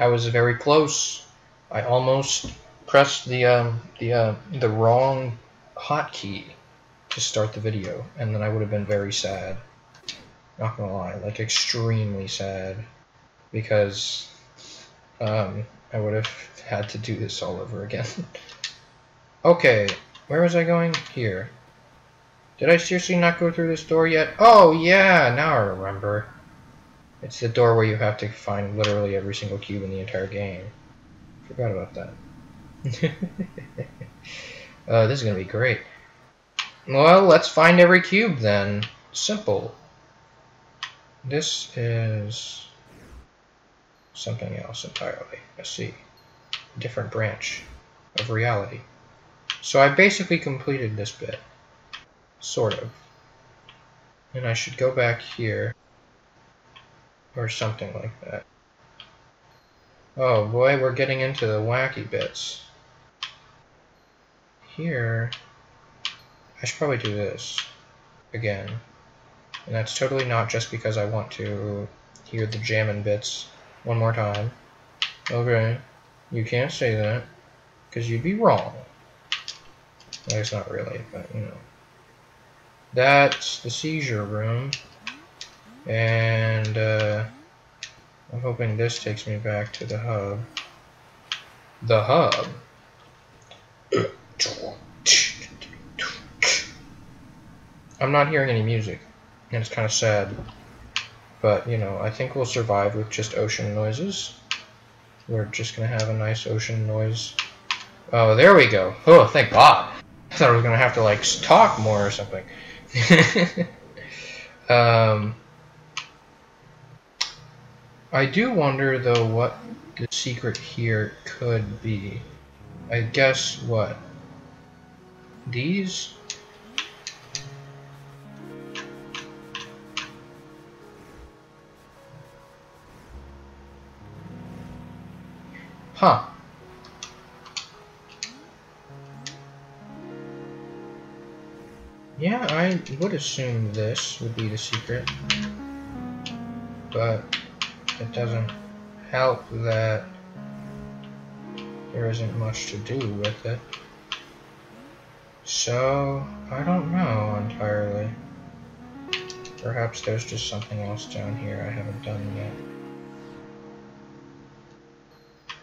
That was very close. I almost pressed the um, the uh, the wrong hotkey to start the video, and then I would have been very sad. Not gonna lie, like extremely sad, because um, I would have had to do this all over again. okay, where was I going? Here. Did I seriously not go through this door yet? Oh yeah, now I remember. It's the door where you have to find literally every single cube in the entire game. Forgot about that. uh, this is gonna be great. Well, let's find every cube then. Simple. This is something else entirely. I see. Different branch of reality. So I basically completed this bit. Sort of. And I should go back here. Or something like that. Oh boy, we're getting into the wacky bits. Here, I should probably do this again. And that's totally not just because I want to hear the jamming bits one more time. Okay, you can't say that, because you'd be wrong. Well, it's not really, but you know. That's the seizure room. And, uh, I'm hoping this takes me back to the hub. The hub? I'm not hearing any music, and it's kind of sad. But, you know, I think we'll survive with just ocean noises. We're just going to have a nice ocean noise. Oh, there we go. Oh, thank God. I thought I was going to have to, like, talk more or something. um, I do wonder, though, what the secret here could be. I guess, what? These? Huh. Yeah, I would assume this would be the secret. But it doesn't help that there isn't much to do with it. So, I don't know entirely. Perhaps there's just something else down here I haven't done yet.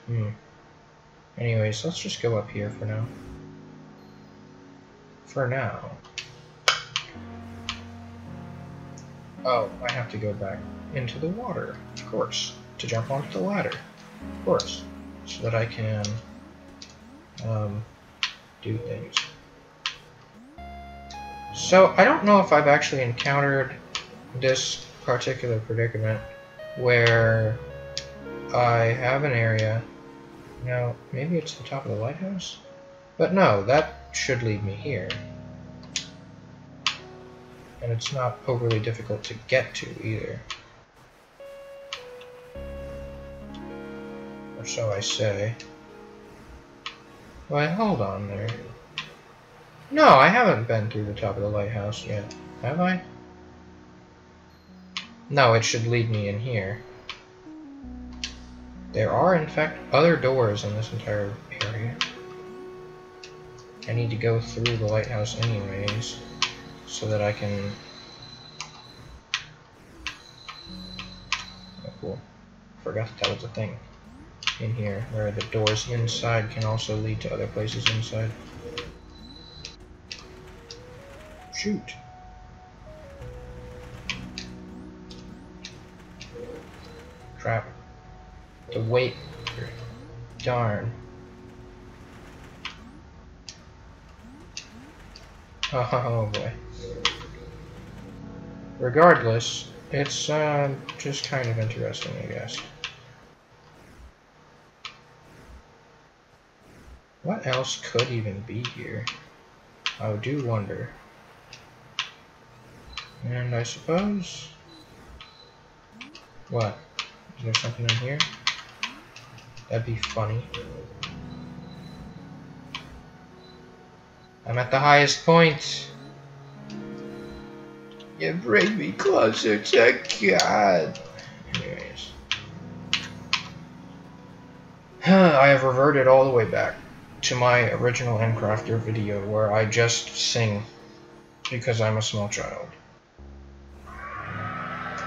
Hmm. Anyways, let's just go up here for now. For now. Oh, I have to go back into the water, of course, to jump onto the ladder, of course, so that I can um, do things. So, I don't know if I've actually encountered this particular predicament where I have an area now, maybe it's the top of the lighthouse? But no, that should lead me here. And it's not overly difficult to get to either. Or so I say. Wait, hold on there. No, I haven't been through the top of the lighthouse yet. Have I? No, it should lead me in here. There are, in fact, other doors in this entire area. I need to go through the lighthouse anyways, so that I can... Oh, cool. Forgot that, that was a thing in here, where the doors inside can also lead to other places inside. Shoot. Crap to wait. Darn. Oh boy. Regardless, it's uh, just kind of interesting, I guess. What else could even be here? I do wonder. And I suppose... What? Is there something in here? That'd be funny. I'm at the highest point. You bring me closer to God. I have reverted all the way back to my original Endcrafter video where I just sing because I'm a small child.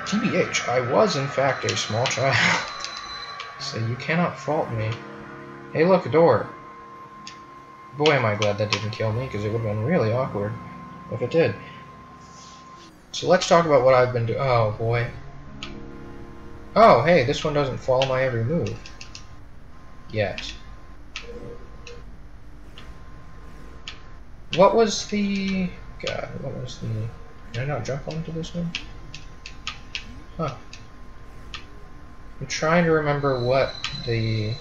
TBH, I was in fact a small child. so you cannot fault me. Hey look, a door. Boy am I glad that didn't kill me because it would have been really awkward if it did. So let's talk about what I've been doing. Oh boy. Oh, hey, this one doesn't follow my every move. Yet. What was the... God, what was the... Can I not jump onto this one? Huh. I'm trying to remember what the...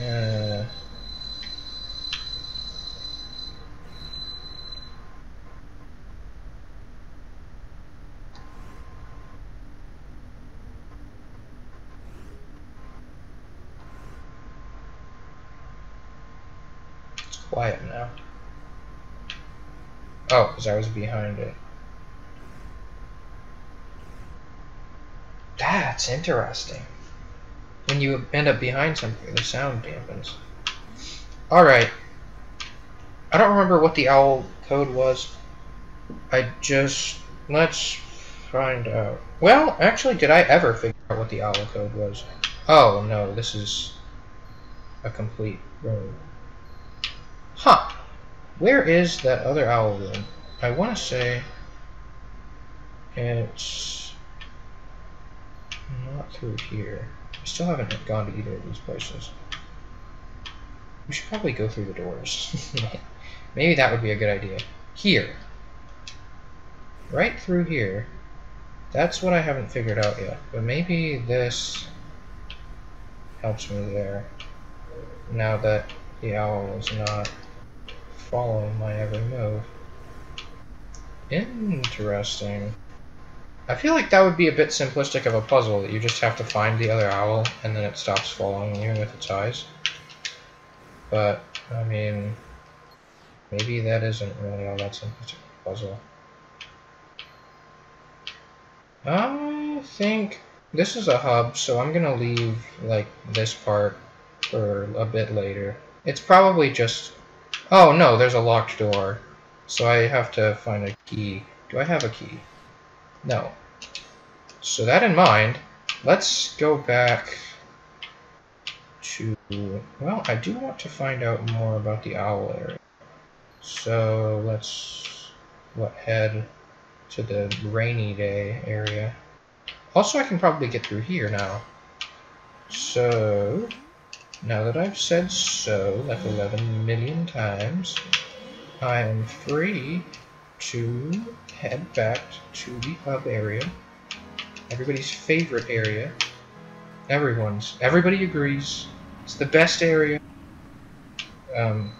Uh... quiet now. Oh, because I was behind it. That's interesting. When you end up behind something, the sound dampens. Alright. I don't remember what the owl code was. I just... Let's find out. Well, actually, did I ever figure out what the owl code was? Oh, no, this is a complete room. Huh. Where is that other owl room? I want to say it's not through here. I still haven't gone to either of these places. We should probably go through the doors. Maybe that would be a good idea. Here. Right through here. That's what I haven't figured out yet. But maybe this helps me there. Now that the owl is not following my every move. Interesting. I feel like that would be a bit simplistic of a puzzle, that you just have to find the other owl, and then it stops following you with its eyes. But, I mean, maybe that isn't really all that simplistic of a puzzle. I think this is a hub, so I'm gonna leave, like, this part for a bit later. It's probably just Oh, no, there's a locked door. So I have to find a key. Do I have a key? No. So that in mind, let's go back to... Well, I do want to find out more about the owl area. So let's what, head to the rainy day area. Also, I can probably get through here now. So, now that I've said so, like 11 million times, I am free to head back to the hub area. Everybody's favorite area. Everyone's. Everybody agrees. It's the best area. Um,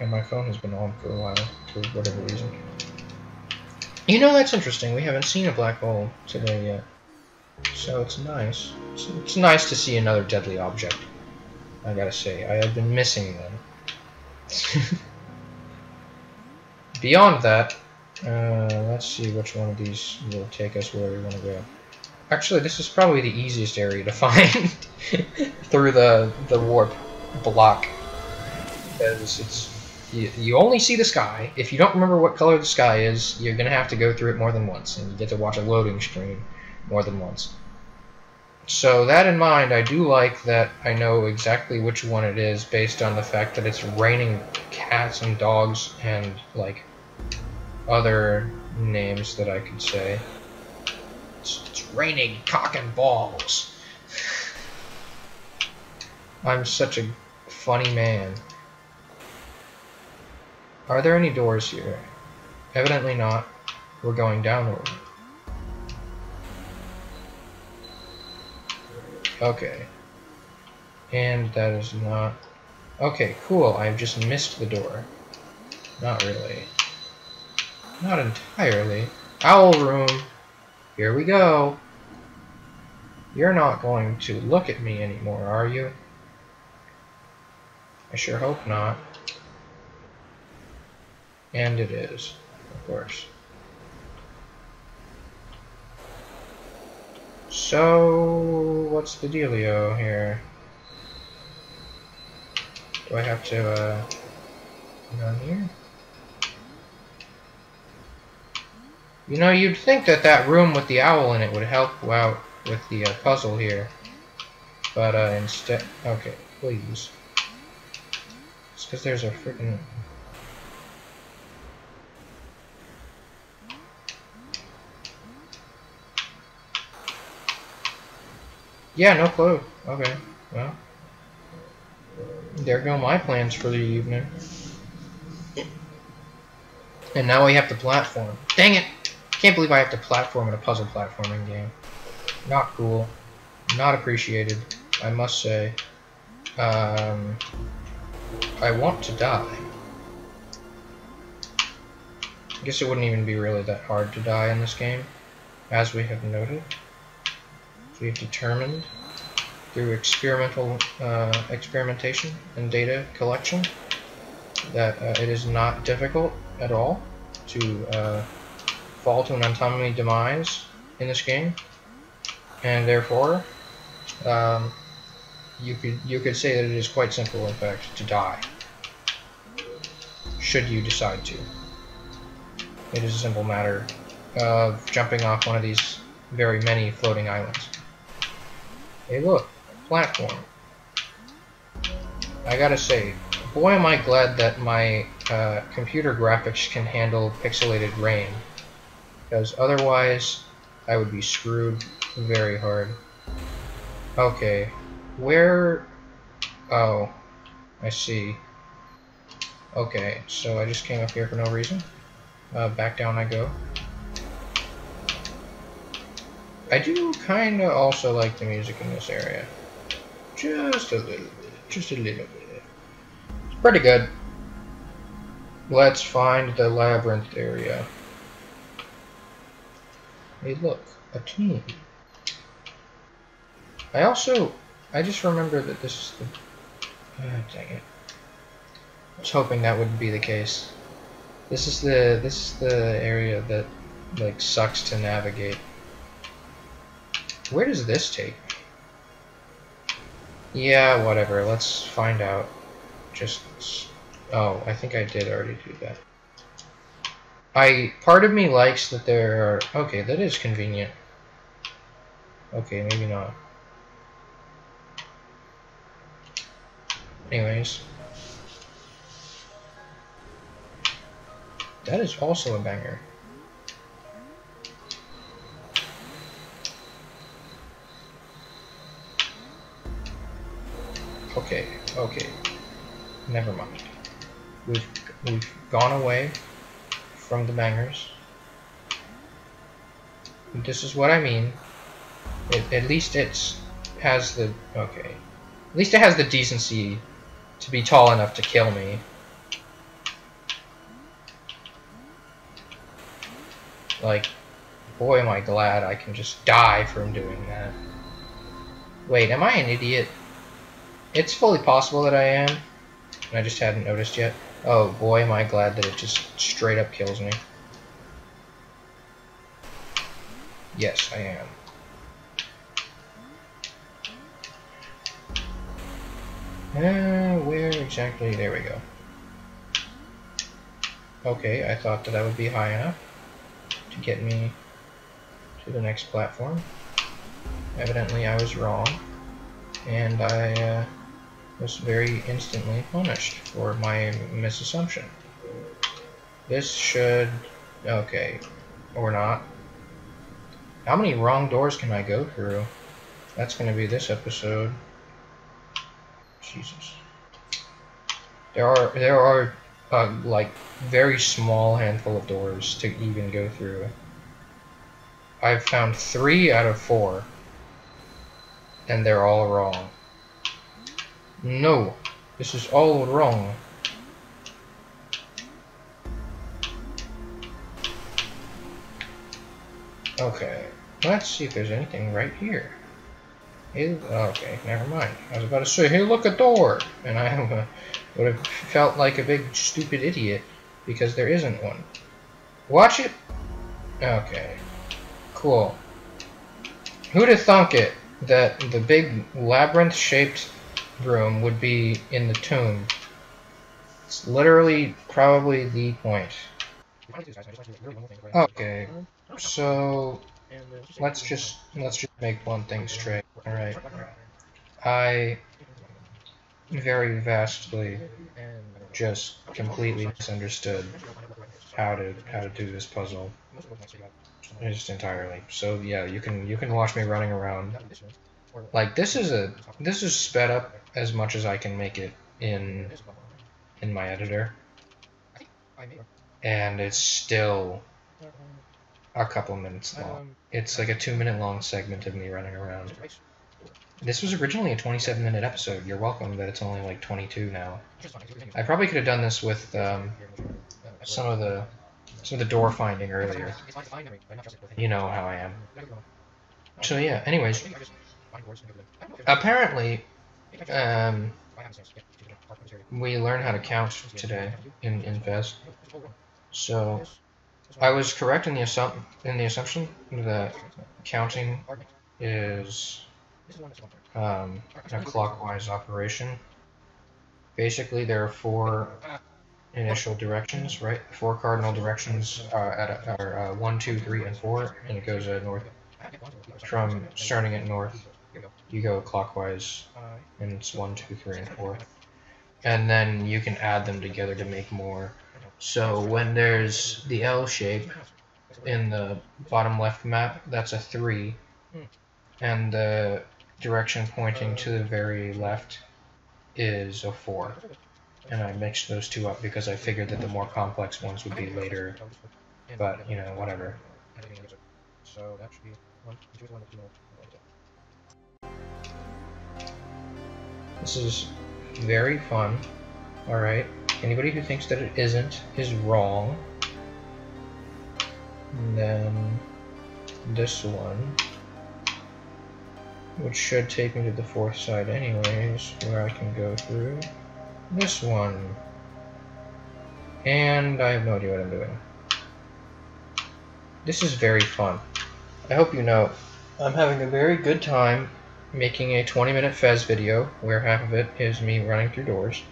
and my phone has been on for a while, for whatever reason. You know, that's interesting. We haven't seen a black hole today yet. So it's nice. It's, it's nice to see another deadly object. I gotta say, I have been missing them. Beyond that, uh, let's see which one of these will take us where we want to go. Actually, this is probably the easiest area to find through the the warp block because it's you, you only see the sky. If you don't remember what color the sky is, you're gonna have to go through it more than once, and you get to watch a loading screen more than once. So that in mind, I do like that I know exactly which one it is based on the fact that it's raining cats and dogs and, like, other names that I could say. It's, it's raining cock and balls. I'm such a funny man. Are there any doors here? Evidently not. We're going downward. Okay. And that is not... Okay, cool. I've just missed the door. Not really. Not entirely. Owl room. Here we go. You're not going to look at me anymore, are you? I sure hope not. And it is, of course. So, what's the dealio here? Do I have to, uh, down here? You know, you'd think that that room with the owl in it would help out with the uh, puzzle here. But, uh, instead... Okay, please. It's because there's a freaking... Yeah, no clue. Okay, well. There go my plans for the evening. And now we have to platform. Dang it! Can't believe I have to platform in a puzzle platforming game. Not cool. Not appreciated, I must say. Um, I want to die. I guess it wouldn't even be really that hard to die in this game, as we have noted. We've determined through experimental uh, experimentation and data collection that uh, it is not difficult at all to uh, fall to an untimely demise in this game, and therefore um, you could you could say that it is quite simple, in fact, to die. Should you decide to, it is a simple matter of jumping off one of these very many floating islands. Hey, look, platform. I gotta say, boy am I glad that my uh, computer graphics can handle pixelated rain. Because otherwise, I would be screwed very hard. Okay, where... Oh, I see. Okay, so I just came up here for no reason. Uh, back down I go. I do kinda also like the music in this area. Just a little bit. Just a little bit. It's pretty good. Let's find the labyrinth area. Hey look, a tomb. I also, I just remember that this is the, oh, dang it. I was hoping that wouldn't be the case. This is the, this is the area that, like, sucks to navigate. Where does this take yeah, whatever. Let's find out. Just... Oh, I think I did already do that. I... Part of me likes that there are... Okay, that is convenient. Okay, maybe not. Anyways. That is also a banger. Okay, okay. Never mind. We've we've gone away from the bangers. This is what I mean. It, at least it has the okay. At least it has the decency to be tall enough to kill me. Like, boy am I glad I can just die from doing that. Wait, am I an idiot? It's fully possible that I am. And I just hadn't noticed yet. Oh boy, am I glad that it just straight up kills me. Yes, I am. Uh, where exactly? There we go. Okay, I thought that I would be high enough to get me to the next platform. Evidently I was wrong. And I, uh, was very instantly punished for my misassumption. This should... okay. Or not. How many wrong doors can I go through? That's going to be this episode. Jesus. There are, there are, uh, like, very small handful of doors to even go through. I've found three out of four. And they're all wrong. No, this is all wrong. Okay, let's see if there's anything right here. Okay, never mind. I was about to say, hey, look, a door! And I would have felt like a big stupid idiot because there isn't one. Watch it! Okay, cool. Who'd have thunk it that the big labyrinth-shaped room would be in the tomb It's literally probably the point. Okay, so let's just let's just make one thing straight. All right, I very vastly just completely misunderstood how to how to do this puzzle just entirely. So yeah, you can you can watch me running around. Like this is a this is sped up as much as I can make it in in my editor, and it's still a couple minutes long. It's like a two minute long segment of me running around. This was originally a 27 minute episode. You're welcome that it's only like 22 now. I probably could have done this with um, some of the some of the door finding earlier. You know how I am. So yeah. Anyways, apparently, um, we learned how to count today in in. So I was correct in the in the assumption that counting is um, a clockwise operation. Basically, there are four initial directions, right? Four cardinal directions uh, at are uh, one, two, three, and four, and it goes uh, north. From starting at north, you go clockwise, uh, and it's one, two, three, and four. And then you can add them together to make more. So when there's the L shape in the bottom left map, that's a three, and the direction pointing to the very left is a 4. And I mixed those two up because I figured that the more complex ones would be later. But, you know, whatever. So that should be one, two, one, two, This is very fun. Alright. Anybody who thinks that it isn't is wrong. And then this one which should take me to the fourth side anyways, where I can go through this one. And I have no idea what I'm doing. This is very fun. I hope you know I'm having a very good time making a 20 minute Fez video where half of it is me running through doors.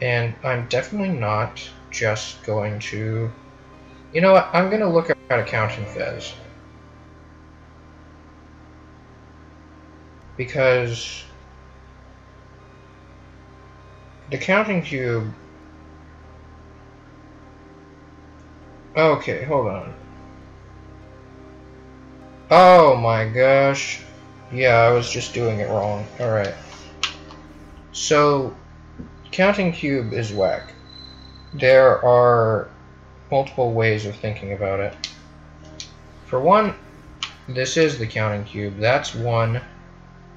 And I'm definitely not just going to... You know what? I'm going to look at how to count in Fez. because the counting cube okay hold on oh my gosh yeah I was just doing it wrong alright so counting cube is whack there are multiple ways of thinking about it for one this is the counting cube that's one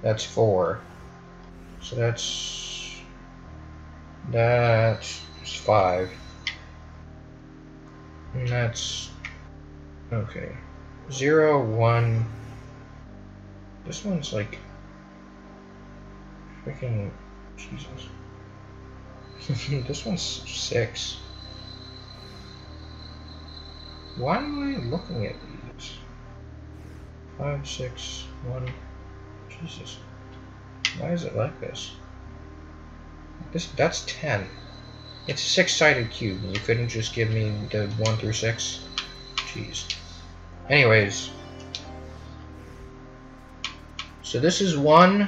that's four. So that's that's five. And that's okay. Zero, one. This one's like freaking Jesus. this one's six. Why am I looking at these? Five, six, one. Jesus. Why is it like this? This That's 10. It's a six-sided cube. You couldn't just give me the 1 through 6? Jeez. Anyways. So this is 1.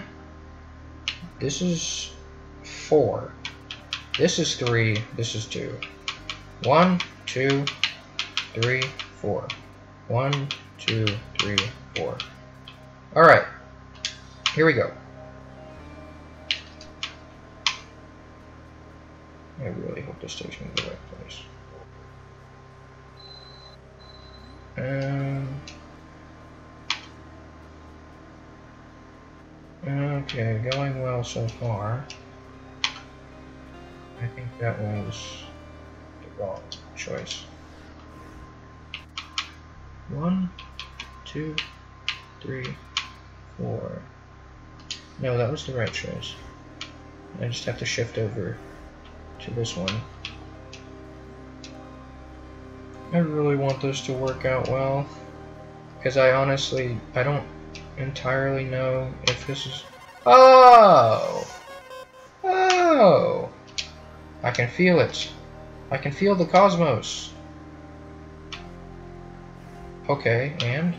This is 4. This is 3. This is 2. 1, 2, 3, 4. 1, 2, 3, 4. Alright. Here we go. I really hope this takes me to the right place. Um, okay, uh, going well so far. I think that was the wrong choice. One, two, three, four. No, that was the right choice. I just have to shift over to this one. I really want this to work out well. Because I honestly, I don't entirely know if this is... Oh! Oh! I can feel it. I can feel the cosmos. Okay, and?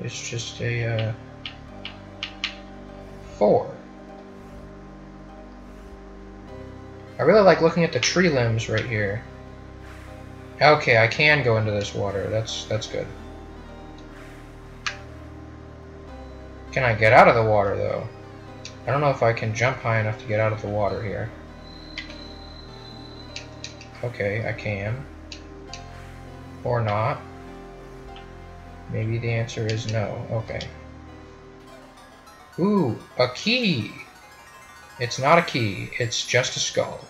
It's just a, uh, four. I really like looking at the tree limbs right here. Okay, I can go into this water. That's that's good. Can I get out of the water, though? I don't know if I can jump high enough to get out of the water here. Okay, I can. Or not. Maybe the answer is no. Okay. Ooh, a key! It's not a key, it's just a skull.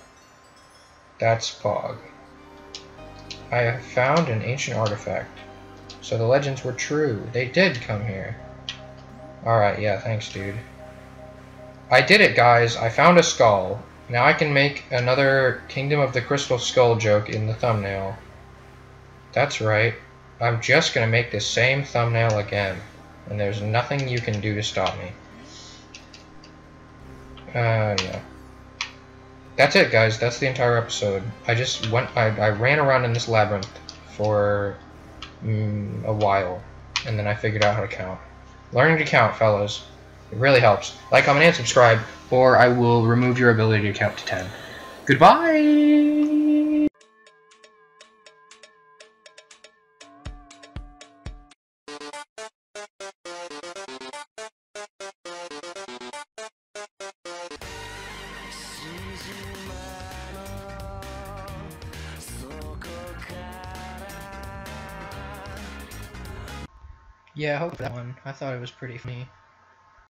That's Pog. I have found an ancient artifact. So the legends were true. They did come here. Alright, yeah, thanks, dude. I did it, guys. I found a skull. Now I can make another Kingdom of the Crystal Skull joke in the thumbnail. That's right. I'm just to make the same thumbnail again. And there's nothing you can do to stop me. Uh, yeah. That's it, guys. That's the entire episode. I just went, I, I ran around in this labyrinth for mm, a while, and then I figured out how to count. Learning to count, fellas. It really helps. Like, comment, and subscribe, or I will remove your ability to count to 10. Goodbye! Hope that one. I thought it was pretty funny.